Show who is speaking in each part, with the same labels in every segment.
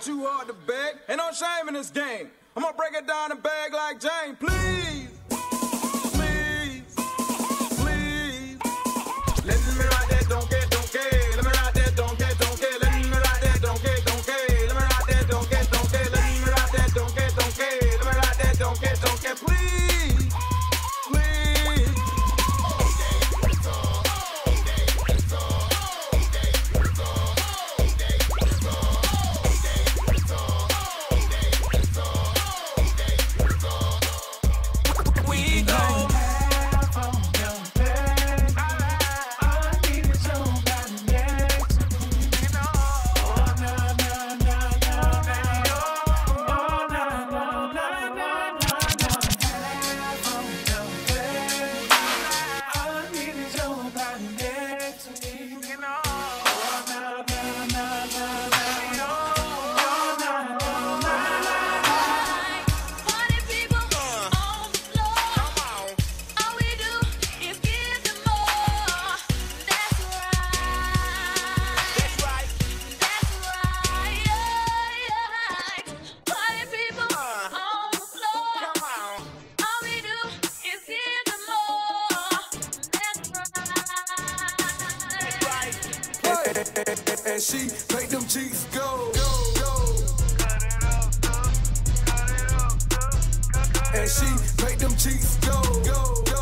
Speaker 1: Too hard to beg, ain't no shame in this game. I'm gonna break it down and beg like Jane, please. And she make them cheeks go. And she make them cheeks go. go, go.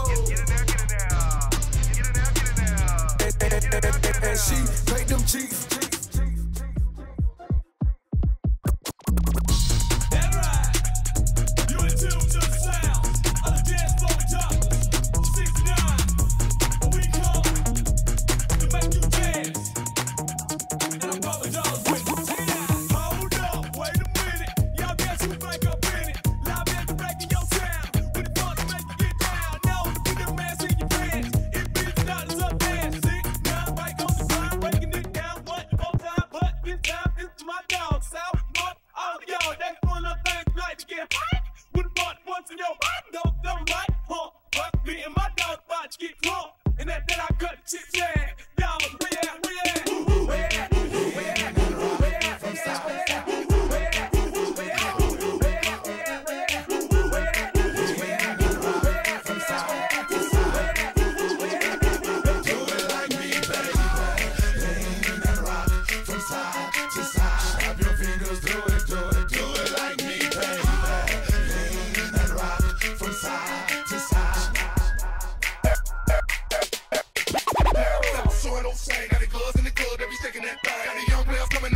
Speaker 1: chain. Got the girls in the club
Speaker 2: that be shaking that thing. Got the young players coming